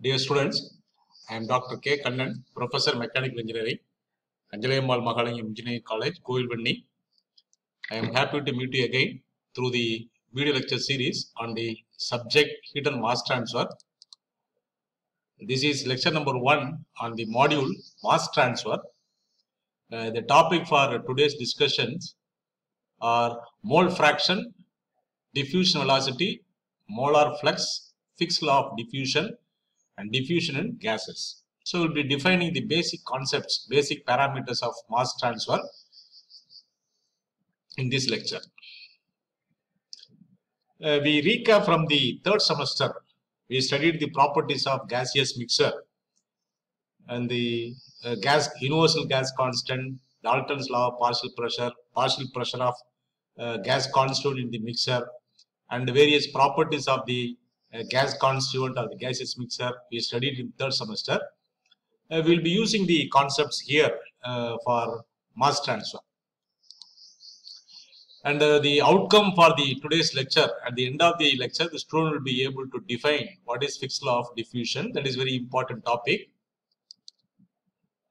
Dear students, I am Dr. K. Kannan, Professor Mechanical Engineering, Anjalayammal Mahalingam Engineering College, Kovilvenni. I am happy to meet you again through the video lecture series on the subject heat and mass transfer. This is lecture number one on the module mass transfer. Uh, the topic for today's discussions are mole fraction, diffusion velocity, molar flux, Fick's law of diffusion, and diffusion in gases. So we'll be defining the basic concepts, basic parameters of mass transfer in this lecture. Uh, we recap from the third semester. We studied the properties of gaseous mixture and the uh, gas universal gas constant, Dalton's law of partial pressure, partial pressure of uh, gas constituent in the mixer, and various properties of the gas constituent or the gaseous mixer we studied in third semester. Uh, we'll be using the concepts here uh, for mass transfer. And uh, the outcome for the today's lecture, at the end of the lecture, the student will be able to define what is Fick's law of diffusion. That is very important topic.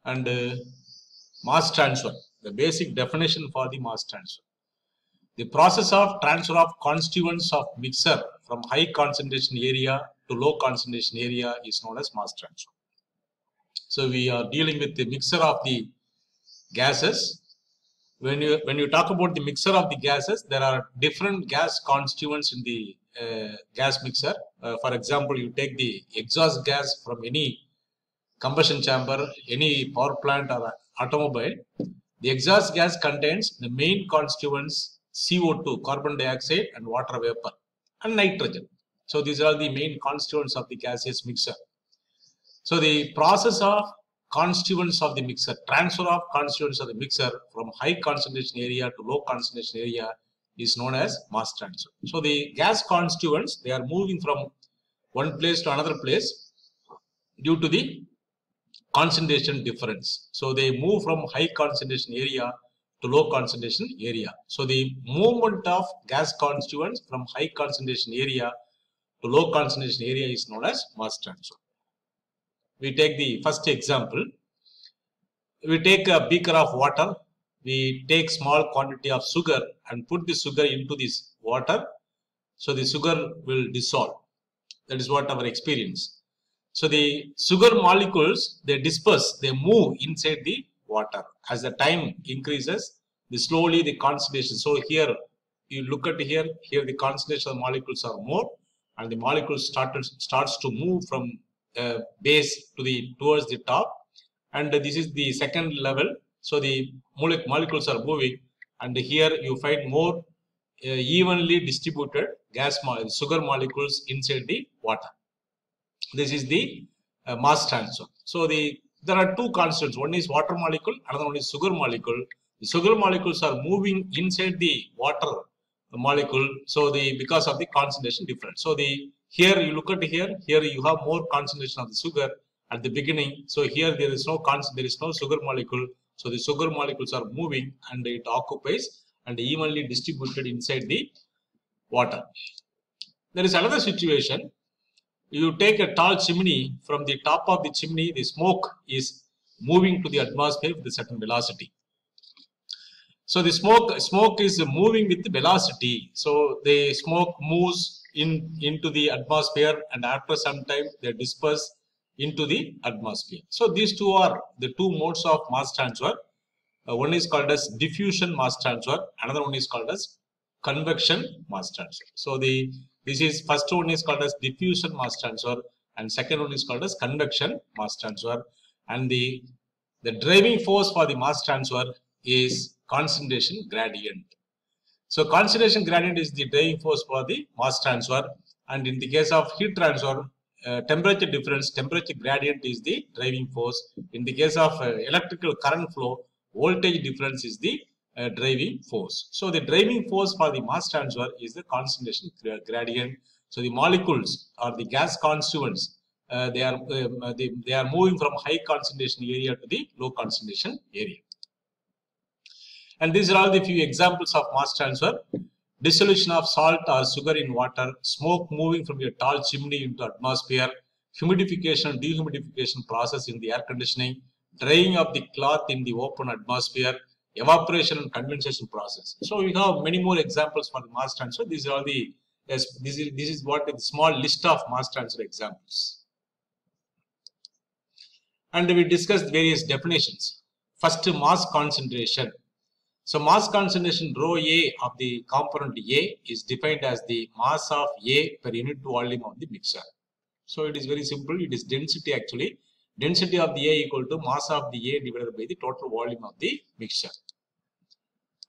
And mass transfer, the basic definition for the mass transfer. The process of transfer of constituents of mixer from high concentration area to low concentration area is known as mass transfer. So we are dealing with the mixer of the gases. When you when you talk about the mixer of the gases, there are different gas constituents in the uh, gas mixer. Uh, for example, you take the exhaust gas from any combustion chamber, any power plant or automobile. The exhaust gas contains the main constituents CO2, carbon dioxide and water vapor and nitrogen. So these are the main constituents of the gaseous mixer. So the process of constituents of the mixer, transfer of constituents of the mixer from high concentration area to low concentration area is known as mass transfer. So the gas constituents, they are moving from one place to another place due to the concentration difference. So they move from high concentration area to low concentration area. So the movement of gas constituents from high concentration area to low concentration area is known as mass transfer. We take the first example. We take a beaker of water. We take small quantity of sugar and put the sugar into this water. So the sugar will dissolve. That is what our experience. So the sugar molecules, they disperse, they move inside the water. As the time increases, the slowly the concentration. So here, you look at here, here the concentration of the molecules are more and the molecules started, starts to move from uh, base to the towards the top. And this is the second level. So the molecules are moving and here you find more uh, evenly distributed gas mo sugar molecules inside the water. This is the uh, mass transfer. So the there are two constants. One is water molecule, another one is sugar molecule. The sugar molecules are moving inside the water molecule. So the because of the concentration difference. So the here you look at here, here you have more concentration of the sugar at the beginning. So here there is no there is no sugar molecule. So the sugar molecules are moving and it occupies and evenly distributed inside the water. There is another situation. You take a tall chimney from the top of the chimney, the smoke is moving to the atmosphere with a certain velocity. So the smoke smoke is moving with the velocity. So the smoke moves in into the atmosphere and after some time they disperse into the atmosphere. So these two are the two modes of mass transfer. Uh, one is called as diffusion mass transfer. Another one is called as convection mass transfer. So the this is first one is called as diffusion mass transfer and second one is called as convection mass transfer. And the the driving force for the mass transfer is concentration gradient. So concentration gradient is the driving force for the mass transfer and in the case of heat transfer uh, temperature difference temperature gradient is the driving force. In the case of uh, electrical current flow voltage difference is the uh, driving force. So the driving force for the mass transfer is the concentration gradient. So the molecules or the gas constituents uh, they are um, they, they are moving from high concentration area to the low concentration area. And these are all the few examples of mass transfer. Dissolution of salt or sugar in water, smoke moving from your tall chimney into atmosphere, humidification, dehumidification process in the air conditioning, drying of the cloth in the open atmosphere, evaporation and condensation process. So we have many more examples for the mass transfer. These are all the yes, this is this is what a small list of mass transfer examples. And we discussed various definitions. First, mass concentration. So mass concentration rho A of the component A is defined as the mass of A per unit volume of the mixture. So it is very simple. It is density actually. Density of the A equal to mass of the A divided by the total volume of the mixture.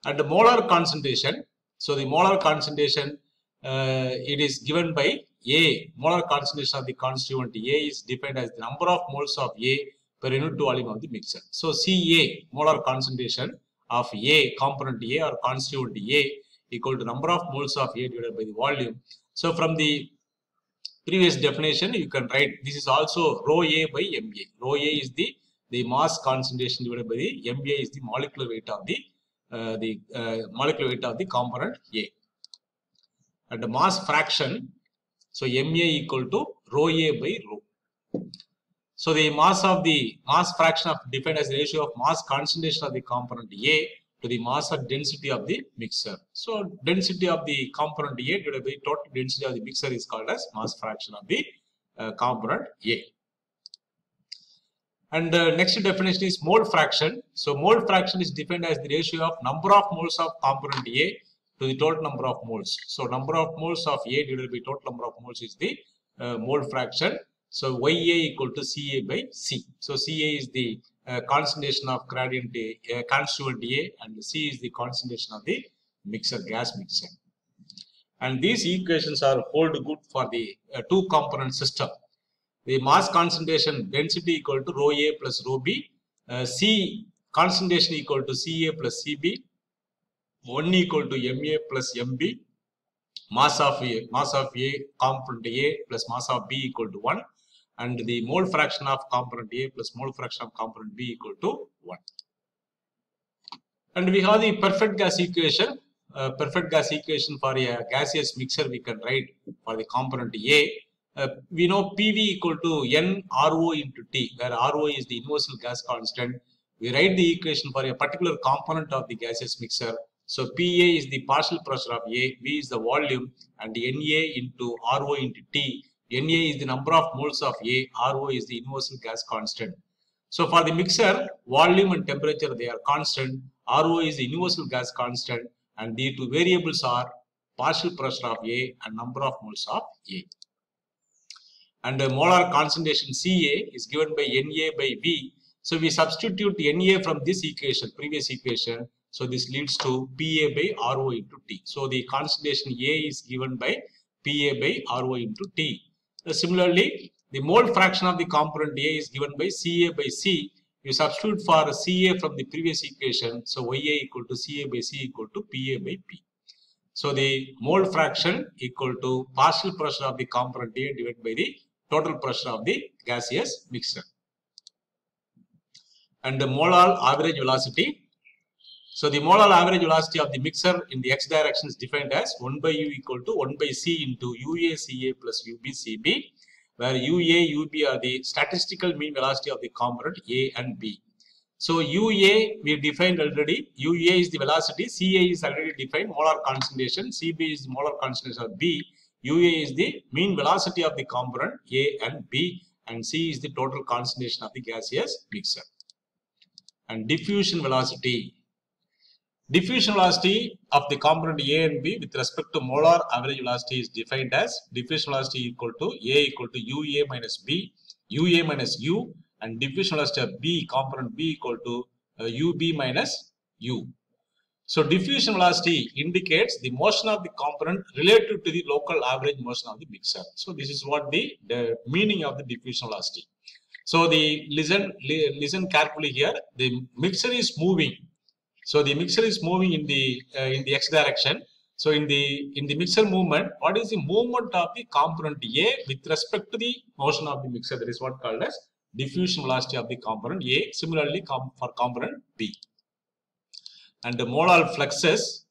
And the molar concentration. So the molar concentration uh, it is given by A. Molar concentration of the constituent A is defined as the number of moles of A per unit volume of the mixture. So Ca molar concentration of A component A or constituent A equal to number of moles of A divided by the volume. So from the previous definition you can write this is also rho A by MA. Rho A is the the mass concentration divided by the MA is the molecular weight of the uh, the uh, molecular weight of the component A. And the mass fraction so MA equal to rho A by rho. So the mass of the mass fraction of defined as the ratio of mass concentration of the component A to the mass or density of the mixer. So density of the component A divided by total density of the mixer is called as mass fraction of the uh, component A. And uh, next definition is mole fraction. So mole fraction is defined as the ratio of number of moles of component A to the total number of moles. So number of moles of A divided by total number of moles is the uh, mole fraction. So Ya equal to Ca by C. So Ca is the uh, concentration of gradient A, uh, constituent A and C is the concentration of the mixer, gas mixer. And these equations are hold good for the uh, two component system. The mass concentration density equal to rho A plus rho B, uh, C concentration equal to Ca plus Cb, 1 equal to Ma plus Mb, mass of A, mass of A component A plus mass of B equal to 1 and the mole fraction of component A plus mole fraction of component B equal to 1. And we have the perfect gas equation. Uh, perfect gas equation for a gaseous mixer we can write for the component A. Uh, we know PV equal to N RO into T, where RO is the universal gas constant. We write the equation for a particular component of the gaseous mixer. So PA is the partial pressure of A, V is the volume, and NA into RO into T Na is the number of moles of A, RO is the universal gas constant. So for the mixer, volume and temperature they are constant, RO is the universal gas constant and the two variables are partial pressure of A and number of moles of A. And the molar concentration Ca is given by Na by V. So we substitute Na from this equation, previous equation. So this leads to Pa by Ro into T. So the concentration A is given by Pa by Ro into T. Similarly, the mole fraction of the component A is given by Ca by C. You substitute for Ca from the previous equation. So Ya equal to Ca by C equal to Pa by P. So the mole fraction equal to partial pressure of the component A divided by the total pressure of the gaseous mixture. And the molar average velocity. So the molar average velocity of the mixer in the x direction is defined as 1 by u equal to 1 by c into UACA plus UBCB, where UA, UB are the statistical mean velocity of the component A and B. So UA we defined already. UA is the velocity, CA is already defined, molar concentration, CB is molar concentration of B. UA is the mean velocity of the component A and B, and C is the total concentration of the gaseous mixer. And diffusion velocity. Diffusion velocity of the component A and B with respect to molar average velocity is defined as diffusion velocity equal to A equal to UA minus B, UA minus U, and diffusion velocity of B component B equal to uh, UB minus U. So diffusion velocity indicates the motion of the component relative to the local average motion of the mixer. So this is what the, the meaning of the diffusion velocity. So the listen listen carefully here. The mixer is moving. So the mixer is moving in the uh, in the x direction. So in the in the mixer movement, what is the movement of the component A with respect to the motion of the mixer? That is what called as diffusion velocity of the component A. Similarly, com for component B. And the molar fluxes.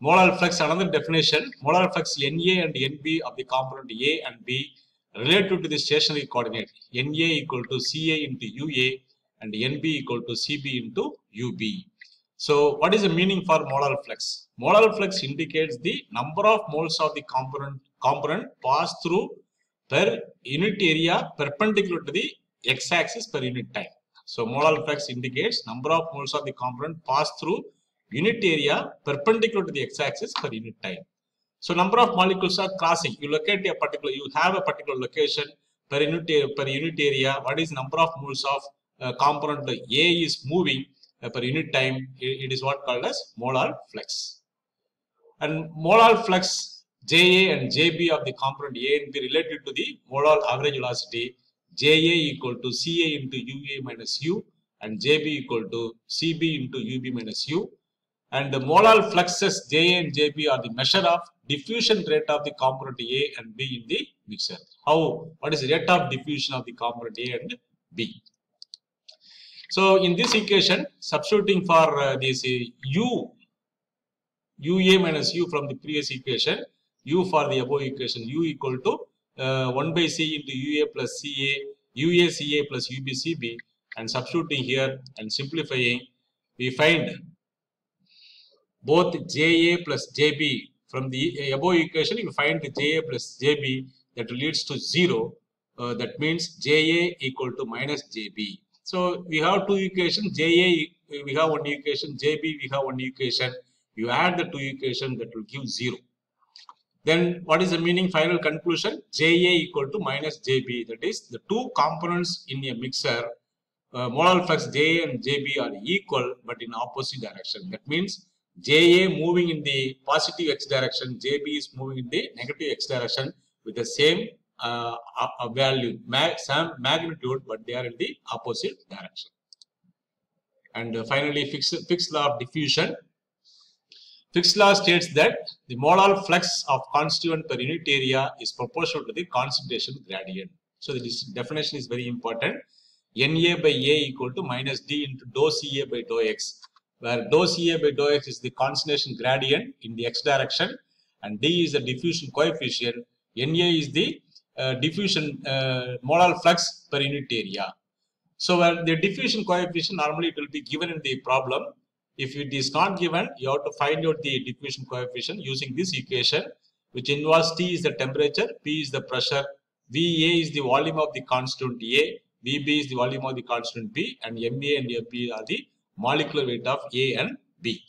Molar flux, another definition. Molar flux Na and Nb of the component A and B relative to the stationary coordinate NA equal to CA into UA and NB equal to CB into UB. So what is the meaning for molar flux? Molar flux indicates the number of moles of the component, component passed through per unit area perpendicular to the x-axis per unit time. So molar flux indicates number of moles of the component passed through unit area perpendicular to the x-axis per unit time. So number of molecules are crossing. You locate a particular, you have a particular location per unit per unit area. What is number of moles of uh, component A is moving Uh, per unit time? It, is what called as molar flux. And molar flux JA and JB of the component A and B related to the molar average velocity. JA equal to CA into UA minus U and JB equal to CB into UB minus U and the molar fluxes JA and JB are the measure of diffusion rate of the component A and B in the mixer. How? What is the rate of diffusion of the component A and B? So in this equation, substituting for uh, this uh, U, UA minus U from the previous equation, U for the above equation, U equal to uh, 1 by C into UA plus CA, UA CA plus UB CB and substituting here and simplifying, we find both JA plus JB from the above equation you find JA plus JB that leads to 0 uh, that means JA equal to minus JB. So we have two equations JA we have one equation JB we have one equation. You add the two equations that will give 0. Then what is the meaning final conclusion? JA equal to minus JB that is the two components in a mixer uh, flux JA and JB are equal but in opposite direction. That means JA moving in the positive x direction, JB is moving in the negative x direction with the same uh, uh, value, mag same magnitude, but they are in the opposite direction. And uh, finally, fixed, Fick's law of diffusion. Fick's law states that the molar flux of constituent per unit area is proportional to the concentration gradient. So this definition is very important. NA by A equal to minus D into dou CA by dou X where dou Ca by dou x is the concentration gradient in the x direction and d is the diffusion coefficient, Na is the diffusion uh, molar flux per unit area. So where the diffusion coefficient normally it will be given in the problem. If it is not given, you have to find out the diffusion coefficient using this equation which involves T is the temperature, P is the pressure, VA is the volume of the constant A, VB is the volume of the constant B and MA and MP are the molecular weight of A and B.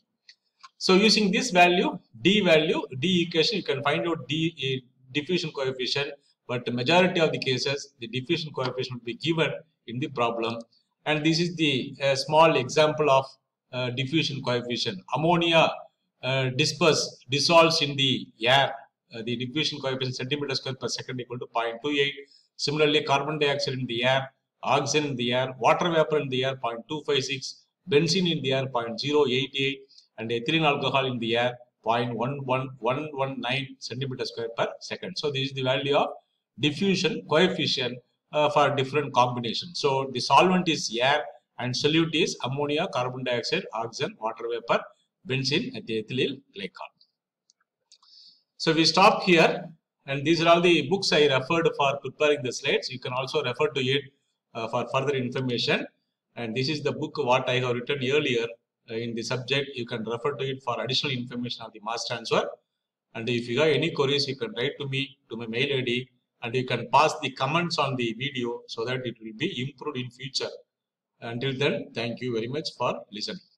So using this value, D value, D equation, you can find out D uh, diffusion coefficient, but the majority of the cases, the diffusion coefficient will be given in the problem. And this is the uh, small example of uh, diffusion coefficient. Ammonia uh, disperse, dissolves in the air. Uh, the diffusion coefficient centimeter square per second equal to 0.28. Similarly, carbon dioxide in the air, oxygen in the air, water vapor in the air 0.256 benzene in the air 0.088 and ethylene alcohol in the air 0.11119 centimeter square per second. So this is the value of diffusion coefficient uh, for different combinations. So the solvent is air and solute is ammonia, carbon dioxide, oxygen, water vapor, benzene and ethyl glycol. So we stop here and these are all the books I referred for preparing the slides. You can also refer to it uh, for further information and this is the book what I have written earlier uh, in the subject. You can refer to it for additional information on the mass transfer. And if you have any queries, you can write to me to my mail ID and you can pass the comments on the video so that it will be improved in future. Until then, thank you very much for listening.